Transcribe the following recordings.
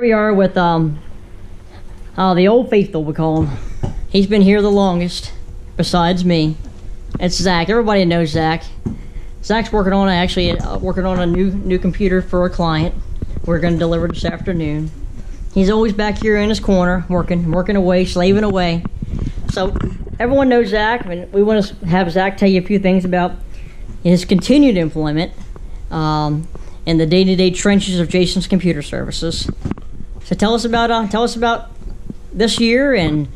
we are with um, uh, the old faithful, we call him. He's been here the longest, besides me. It's Zach. Everybody knows Zach. Zach's working on actually uh, working on a new new computer for a client. We're going to deliver this afternoon. He's always back here in his corner, working, working away, slaving away. So everyone knows Zach, and we want to have Zach tell you a few things about his continued employment um, in the day-to-day trenches of Jason's Computer Services. So tell us about uh, tell us about this year and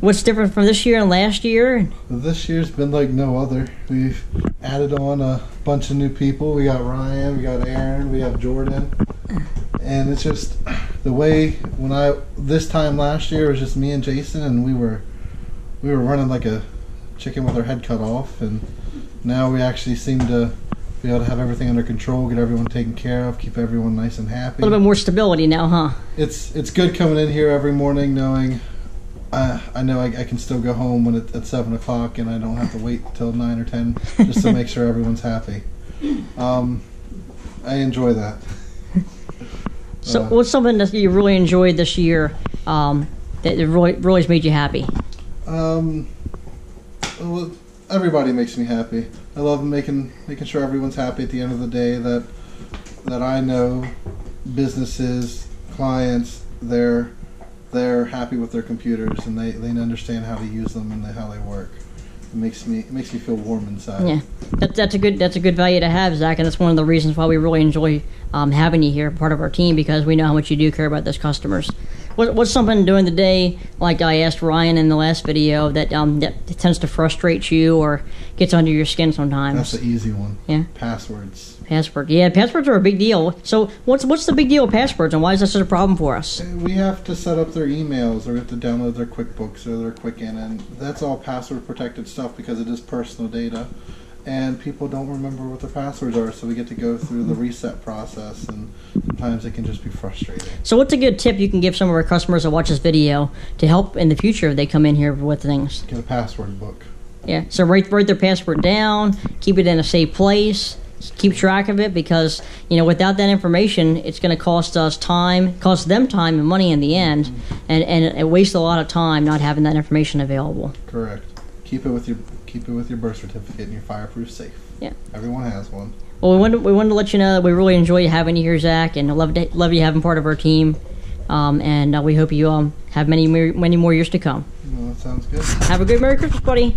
what's different from this year and last year. This year's been like no other. We've added on a bunch of new people. We got Ryan, we got Aaron, we have Jordan, and it's just the way when I this time last year it was just me and Jason, and we were we were running like a chicken with our head cut off, and now we actually seem to be able to have everything under control, get everyone taken care of, keep everyone nice and happy. A little bit more stability now, huh? It's it's good coming in here every morning knowing I I know I, I can still go home when it, at seven o'clock and I don't have to wait till nine or ten just to make sure everyone's happy. Um, I enjoy that. So, Uh, what's something that you really enjoyed this year um, that really, really has made you happy? Um, well, everybody makes me happy. I love making making sure everyone's happy at the end of the day. That that I know businesses, clients, they're they're happy with their computers and they, they understand how to use them and how they work. It makes me it makes me feel warm inside. Yeah, that, that's a good that's a good value to have, Zach, and that's one of the reasons why we really enjoy um, having you here, part of our team, because we know how much you do care about those customers. What, what's something during the day, like I asked Ryan in the last video, that um, that tends to frustrate you or gets under your skin sometimes? That's the easy one. Yeah. Passwords. Password. Yeah, passwords are a big deal. So what's what's the big deal with passwords, and why is that such a problem for us? We have to set up their emails or we have to download their QuickBooks or their Quicken and that's all password protected stuff because it is personal data. And people don't remember what their passwords are, so we get to go through the reset process and sometimes it can just be frustrating. So what's a good tip you can give some of our customers that watch this video to help in the future if they come in here with things? Get a password book. Yeah. So write write their password down, keep it in a safe place, keep track of it because you know without that information, it's going to cost us time, cost them time and money in the end, and and it wastes a lot of time not having that information available. Correct. Keep it with your keep it with your birth certificate and your fireproof safe. Yeah. Everyone has one. Well, we wanted we wanted to let you know that we really enjoy having you here, Zach, and love to, love you having part of our team. Um, and uh, we hope you um, have many many more years to come. Well, that sounds good. Have a good Merry Christmas, buddy.